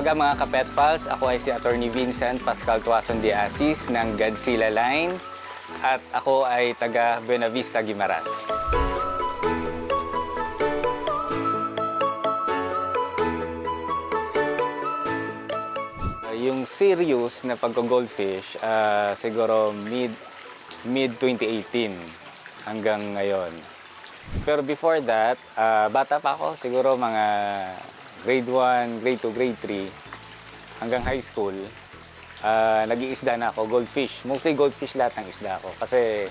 umaga mga kapet pals. Ako ay si Attorney Vincent Pascal Tuason de Asis ng Godzilla Line at ako ay taga Buena Vista, Guimaras. Uh, Yung serious na pagko-goldfish, ah, siguro mid mid 2018 hanggang ngayon. Pero before that, ah, bata pa ako, siguro mga grade 1, grade 2, grade 3, hanggang high school, ah, nag-iisda na ako, goldfish. Mostly goldfish lahat ng isda ko. Kasi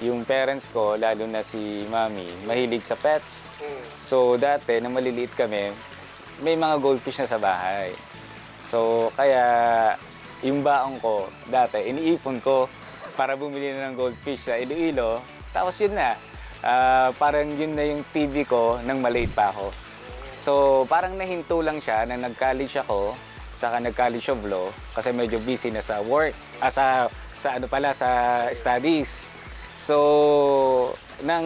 yung parents ko, lalo na si mami, mahilig sa pets. So dati, nang maliliit kami, may mga goldfish na sa bahay. So kaya yung baong ko, dati, iniipon ko para bumili na ng goldfish sa Iloilo. Tapos yun na, Ah, parang yun na yung TV ko nang maliit pa ako. So, parang nahinto lang siya na nag-college ako, saka nag-college of law, kasi medyo busy na sa work, ah, sa, sa ano pala, sa studies. So, nang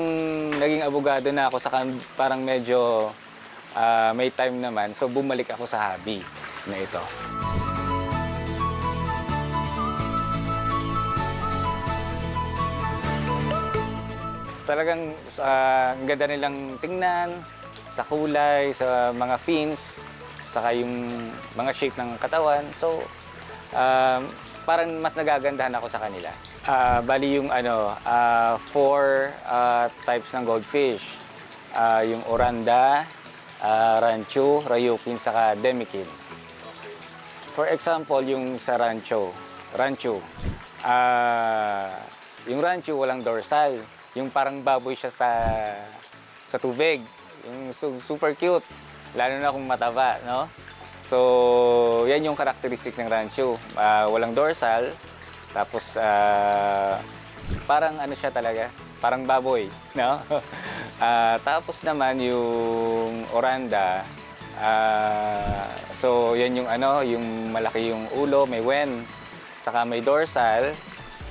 naging abogado na ako, saka parang medyo ah, may time naman, so bumalik ako sa hobby na ito. Talagang ah, ang ganda nilang tingnan, sa kulay, sa mga fins, saka yung mga shape ng katawan. So, um, parang mas nagagandahan ako sa kanila. Ah, bali yung ano, ah, four ah, types ng goldfish. Ah, yung oranda, ah, rancho, rayukin, saka demikin. For example, yung sa rancho, rancho, ah, yung rancho walang dorsal. Yung parang baboy siya sa sa tubig. Yung su- super cute. Lalo na kung mataba, no? So, yan yung karakteristik ng rancho. Ah, walang dorsal. Tapos, ah, parang ano siya talaga, parang baboy, no? Ah, tapos naman yung oranda, ah, so yan yung ano, yung malaki yung ulo, may wen, saka may dorsal,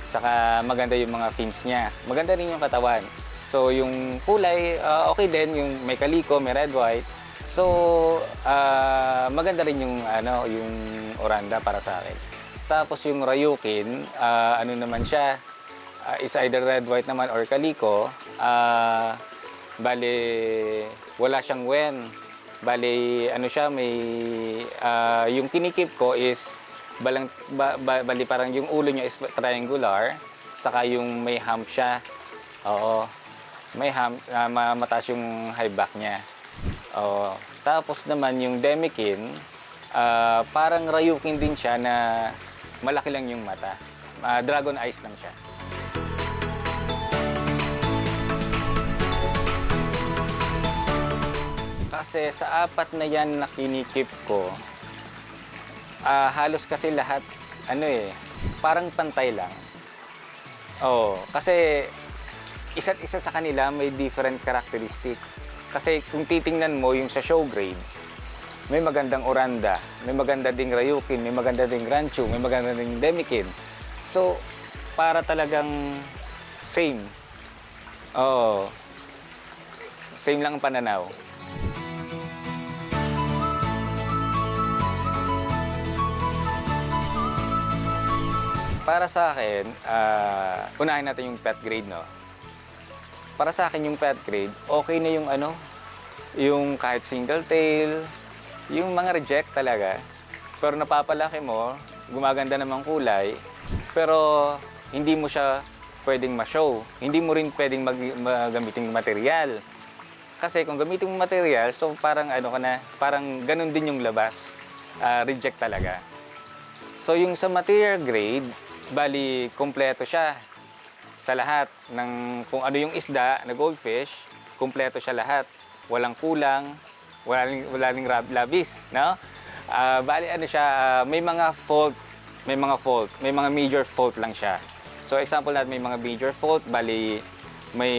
saka maganda yung mga fins niya. Maganda rin yung katawan. So yung kulay, ah, okay din, yung may kaliko, may red white. So ah, maganda rin yung ano, yung oranda para sa akin. Tapos yung rayukin, ah, ano naman siya, ah, is either red white naman or kaliko. Ah, bale wala siyang wen. Bale ano siya, may ah, yung kinikip ko is balang ba, ba- bali parang yung ulo niya is triangular, saka yung may hump siya. Oo. May ah, ma- mataas yung high back niya. Oo. Tapos naman yung demikin, ah, parang rayukin din siya na malaki lang yung mata. Ah, dragon eyes lang siya. Kasi sa apat na yan na kinikip ko, ah, halos kasi lahat, ano eh, parang pantay lang. Oo, kasi isa't isa sa kanila may different characteristic. Kasi kung titingnan mo yung sa show grade, may magandang oranda, may maganda ding rayukin, may maganda ding rancho, may maganda ding demikin. So, para talagang same. Oo. Same lang ang pananaw. Para sa akin, ah, unahin natin yung pet grade, no? Para sa akin yung pet grade, okay na yung ano, yung kahit single tail, yung mga reject talaga. Pero napapalaki mo, gumaganda namang kulay, pero hindi mo siya pwedeng ma-show. Hindi mo rin pwedeng mag- magamiting material. Kasi kung gamitin mo material, so parang ano ka na, parang ganun din yung labas. Ah, reject talaga. So yung sa material grade, bali kompleto siya sa lahat ng kung ano yung isda na goldfish, kompleto siya lahat. Walang kulang, wala ring, wala rab- labis, no? Ah, bali ano siya, ah, may mga fault, may mga fault, may mga major fault lang siya. So example natin may mga major fault, bali may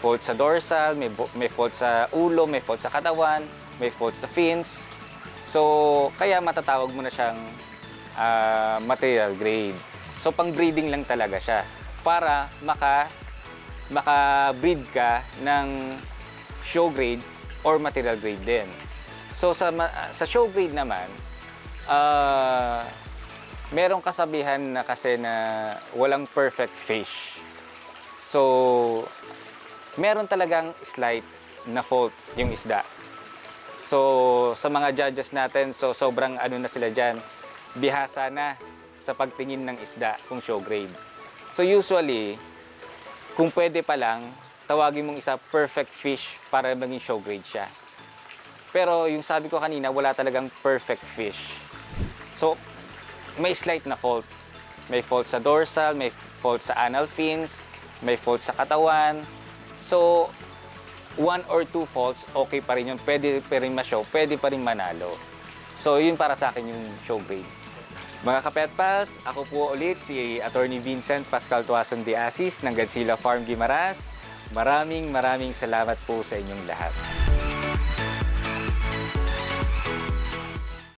fault sa dorsal, may, may fault sa ulo, may fault sa katawan, may fault sa fins. So, kaya matatawag mo na siyang ah, material grade. So, pang breeding lang talaga siya para maka maka-breed ka ng show grade or material grade din. So sa sa show grade naman, ah merong kasabihan na kasi na walang perfect fish. So meron talagang slight na fault yung isda. So sa mga judges natin, so sobrang ano na sila diyan, bihasa na sa pagtingin ng isda kung show grade. So usually, kung pwede pa lang, tawagin mong isa perfect fish para maging show grade siya. Pero yung sabi ko kanina, wala talagang perfect fish. So, may slight na fault. May fault sa dorsal, may fault sa anal fins, may fault sa katawan. So, one or two faults, okay pa rin yun. Pwede pa rin ma-show, pwede pa rin manalo. So, yun para sa akin yung show grade. Mga kapet pals, ako po ulit si Attorney Vincent Pascal Tuason de Asis ng Godzilla Farm Guimaras. Maraming maraming salamat po sa inyong lahat.